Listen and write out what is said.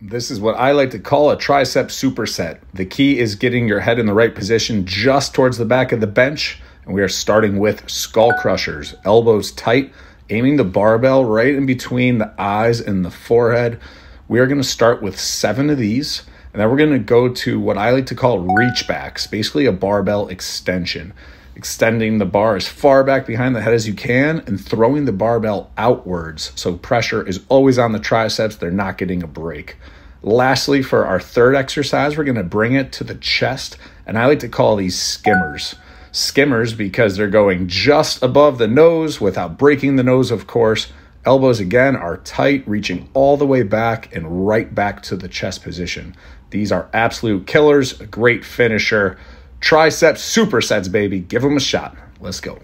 This is what I like to call a tricep superset. The key is getting your head in the right position just towards the back of the bench. And we are starting with skull crushers, elbows tight, aiming the barbell right in between the eyes and the forehead. We are going to start with seven of these. And then we're going to go to what I like to call reach backs, basically a barbell extension extending the bar as far back behind the head as you can and throwing the barbell outwards. So pressure is always on the triceps. They're not getting a break. Lastly for our third exercise we're going to bring it to the chest and i like to call these skimmers. Skimmers because they're going just above the nose without breaking the nose of course. Elbows again are tight reaching all the way back and right back to the chest position. These are absolute killers a great finisher Triceps supersets, baby. Give them a shot. Let's go.